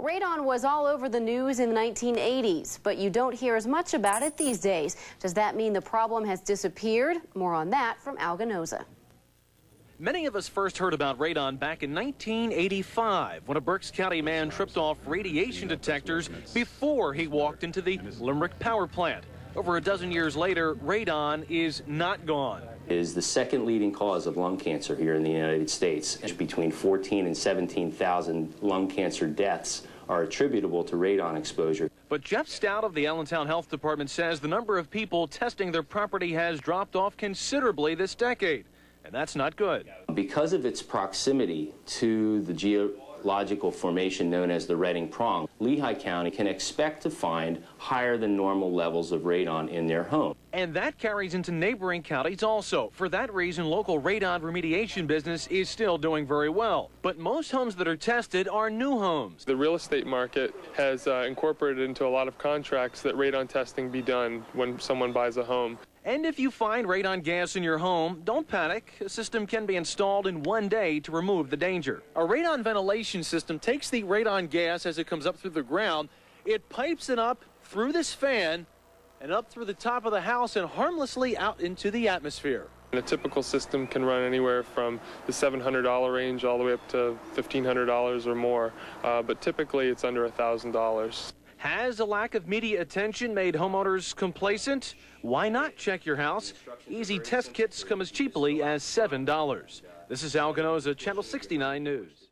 Radon was all over the news in the 1980s, but you don't hear as much about it these days. Does that mean the problem has disappeared? More on that from Al Ganoza. Many of us first heard about radon back in 1985 when a Berks County man tripped off radiation detectors before he walked into the Limerick power plant. Over a dozen years later, radon is not gone. Is the second leading cause of lung cancer here in the United States. Between 14 and 17,000 lung cancer deaths are attributable to radon exposure. But Jeff Stout of the Allentown Health Department says the number of people testing their property has dropped off considerably this decade. And that's not good. Because of its proximity to the geo logical formation known as the Reading Prong, Lehigh County can expect to find higher than normal levels of radon in their home. And that carries into neighboring counties also. For that reason, local radon remediation business is still doing very well. But most homes that are tested are new homes. The real estate market has uh, incorporated into a lot of contracts that radon testing be done when someone buys a home. And if you find radon gas in your home, don't panic. A system can be installed in one day to remove the danger. A radon ventilation system takes the radon gas as it comes up through the ground, it pipes it up through this fan and up through the top of the house and harmlessly out into the atmosphere. And a typical system can run anywhere from the $700 range all the way up to $1,500 or more, uh, but typically it's under $1,000. Has a lack of media attention made homeowners complacent? Why not check your house? Easy test kits come as cheaply as $7. This is Al Ganoza, Channel 69 News.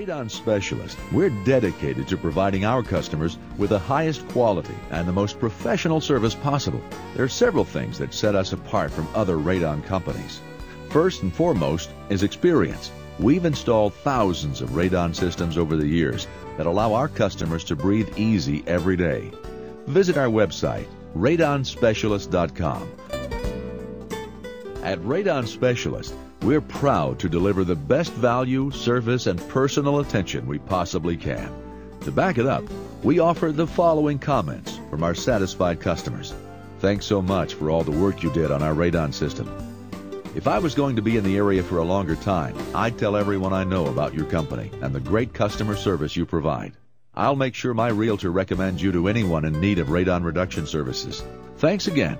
Radon Specialist, we're dedicated to providing our customers with the highest quality and the most professional service possible. There are several things that set us apart from other radon companies. First and foremost is experience. We've installed thousands of radon systems over the years that allow our customers to breathe easy every day. Visit our website, radonspecialist.com. At Radon Specialist, we're proud to deliver the best value, service, and personal attention we possibly can. To back it up, we offer the following comments from our satisfied customers. Thanks so much for all the work you did on our radon system. If I was going to be in the area for a longer time, I'd tell everyone I know about your company and the great customer service you provide. I'll make sure my realtor recommends you to anyone in need of radon reduction services. Thanks again.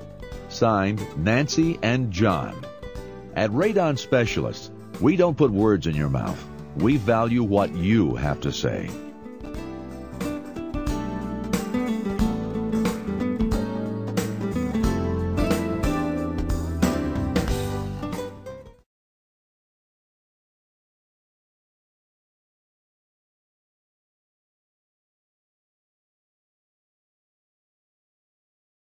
Signed, Nancy and John. At Radon Specialists, we don't put words in your mouth. We value what you have to say.